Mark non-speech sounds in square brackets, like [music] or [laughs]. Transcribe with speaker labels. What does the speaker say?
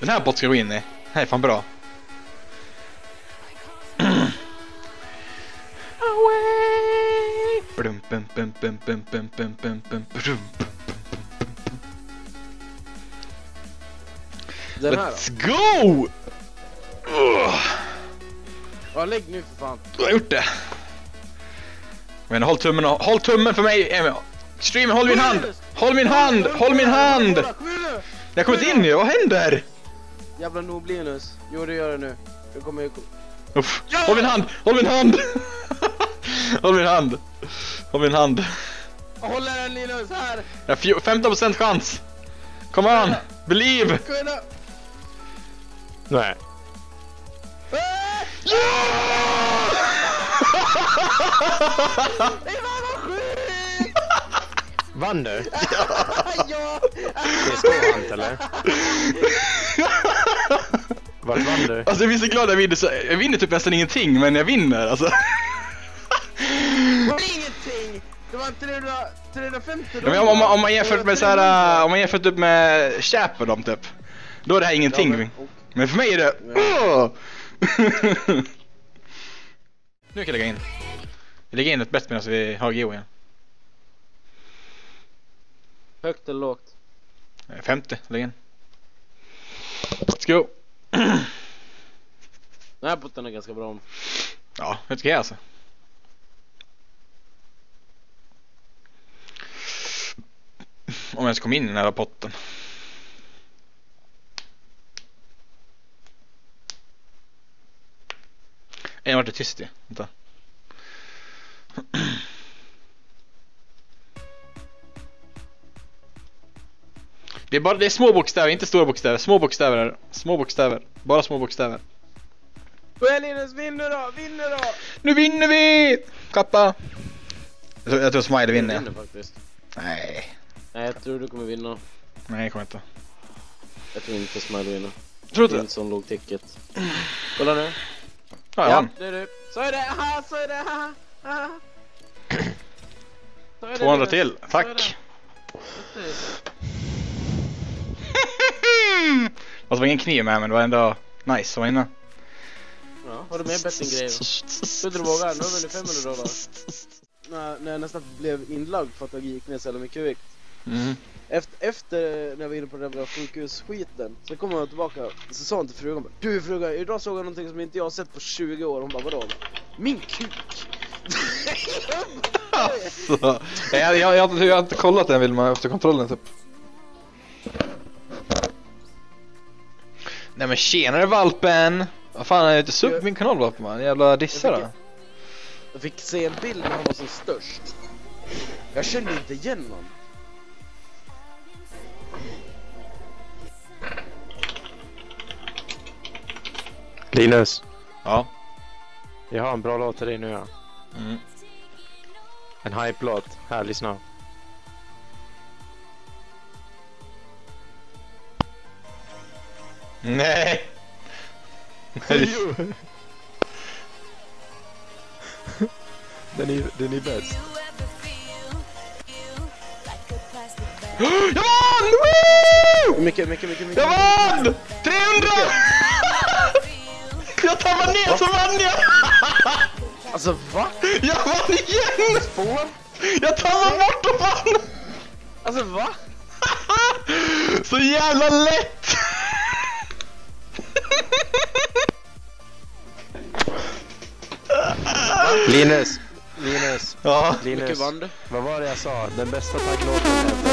Speaker 1: Den här båten ska gå in i. Den här är fan bra.
Speaker 2: Den här
Speaker 1: Let's go!
Speaker 2: Ja, lägg nu för fan.
Speaker 1: Du har gjort det. Men håll tummen, och, håll tummen för mig Emil. Streamen, håll min hand! Håll min hand! Håll min hand! Jag har kommit in, vad händer?
Speaker 2: Jävla Noblinus. Jo, det gör det nu. Det kommer ju...
Speaker 1: Uff. Håll min hand! Håll min hand! [laughs] Håll min hand! Håll min hand.
Speaker 2: Håller den Linus, här!
Speaker 1: Jag har fjo- 15% chans! Come on! Believe!
Speaker 2: Då!
Speaker 3: Nej.
Speaker 2: Äh!
Speaker 1: Ja!
Speaker 2: Nej, fan vad!
Speaker 3: Vann du? [laughs]
Speaker 2: ja!
Speaker 3: Det är skåhant eller? Vart vann du?
Speaker 1: Alltså jag blir så glad jag vinner, så jag vinner typ nästan ingenting men jag vinner alltså.
Speaker 2: Det var ingenting! Det var 300, 350
Speaker 1: Ja, men om, om, man- om man jämfört med så här, äh, om man jämfört typ med Chap och dem typ. Då är det här ingenting.
Speaker 2: Ja,
Speaker 1: men,
Speaker 2: men-
Speaker 1: för mig är det... Åh! nu kan jag lägga in. Vi lägger in ett bett medan vi har Geo igen.
Speaker 2: Högt eller lågt?
Speaker 1: 50, lägg in. Let's go. [clears throat]
Speaker 2: Den här botten är ganska bra.
Speaker 1: Ja, vet du vad alltså. Om jag ens kom in i den här potten. En vart det tyst i. Vänta. [clears throat] Det är bara det är små bokstäver, inte stora bokstäver. Små bokstäver. Små bokstäver. Bara små bokstäver.
Speaker 2: Igen Linus, vinn nu då! Vinn nu då!
Speaker 1: Nu vinner vi! Kappa! Jag tror, jag tror Smiley vinner.
Speaker 2: Du vinner faktiskt.
Speaker 1: Nej,
Speaker 2: Nej, jag tror du kommer vinna.
Speaker 1: nej jag kommer inte.
Speaker 2: Jag tror inte Smile vinner.
Speaker 1: Tror
Speaker 2: Det
Speaker 1: du
Speaker 2: är
Speaker 1: inte?
Speaker 2: sån låg ticket. Kolla nu.
Speaker 1: Ja, jag
Speaker 2: Ja, det är du. Så är det, haha, så är det, haha, haha. Så är det,
Speaker 1: 200
Speaker 2: Linus.
Speaker 1: till,
Speaker 2: Så är
Speaker 1: tack!
Speaker 2: Det.
Speaker 1: Fast det var ingen kniv med men det var ändå nice att vara inne.
Speaker 2: Ja, har du mer bettinggrejer? Skulle du våga? Nu har vunnit 500 dollar. När, när jag nästan blev inlagd för att jag gick ner så jävla mycket vikt.
Speaker 1: Mm.
Speaker 2: Efter, efter när jag var inne på den där sjukhusskiten så kom han tillbaka så sa han till frugan bara, Du frugan, idag såg jag någonting som inte jag har sett på 20 år. Hon bara vadå? Min kuk! [laughs]
Speaker 1: Så, jag, jag, jag, jag har inte kollat den Vilma efter kontrollen typ. Nej men tjenare valpen! Vad fan, är inte sub min kanal valpen man? Jävla dissare.
Speaker 2: Jag fick se en bild när han var som störst. Jag kände inte igen honom.
Speaker 3: Linus,
Speaker 1: Ja.
Speaker 3: jag har en bra låt till dig nu ja.
Speaker 1: Mm.
Speaker 3: En hype-låt. Här, lyssna.
Speaker 1: Nej!
Speaker 3: Den är, den är bäst.
Speaker 1: Jag vann! Woo!
Speaker 2: Mycket, mycket, mycket, mycket.
Speaker 1: Jag vann! 300! [laughs] Jag tappade ner så vann jag! [laughs]
Speaker 2: Alltså va?
Speaker 1: Jag vann igen!
Speaker 2: Spår?
Speaker 1: Jag tappade bort och vann!
Speaker 2: Alltså va? [laughs]
Speaker 1: Så jävla lätt!
Speaker 3: Linus! Linus!
Speaker 1: Ja.
Speaker 2: Mycket
Speaker 3: Linus!
Speaker 2: vann du?
Speaker 3: Vad var det jag sa? Den bästa tagglåten ever.